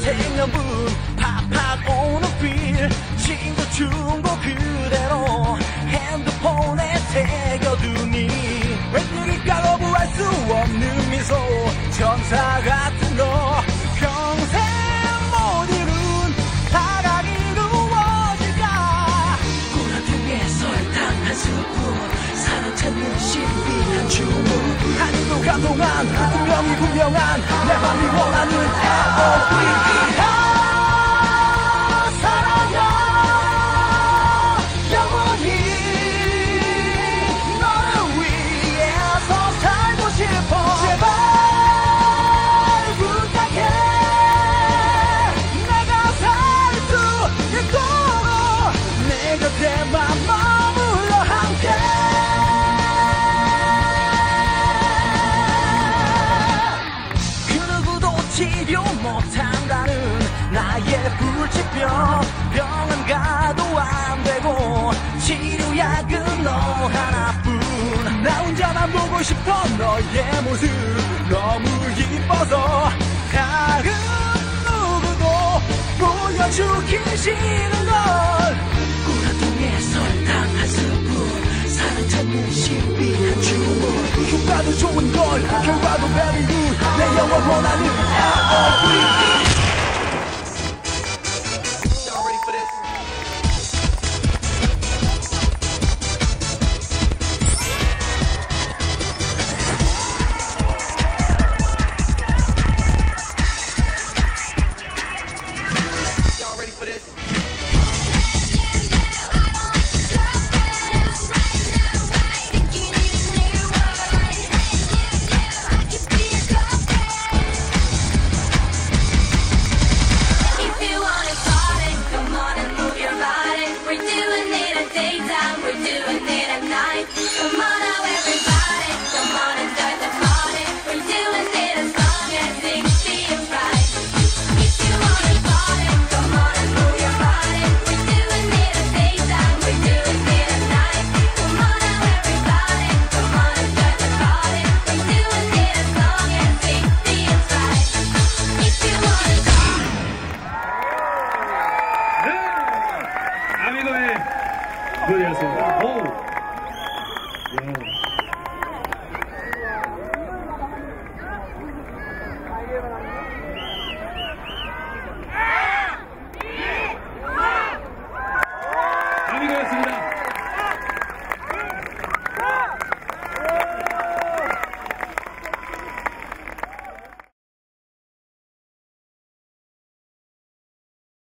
생명분 팍팍 오는 필 친구 중고 그대로 핸드폰에 새겨두니. 웬일일까 거부할 수 없는 미소. 천사 같은 너. 평생 못 이룬 사랑이 누워질까? 꼬라등에 설탕 한 스푼 사랑 찾는 신비한 주문. 그간 동안 운명이 분명한 내 맘이 원하는 L-O-V-E 너의 모습 너무 이뻐서 다른 누구도 보여주기 싫은 걸. 이거 왜? 그래서 오. 야.